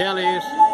Kellys.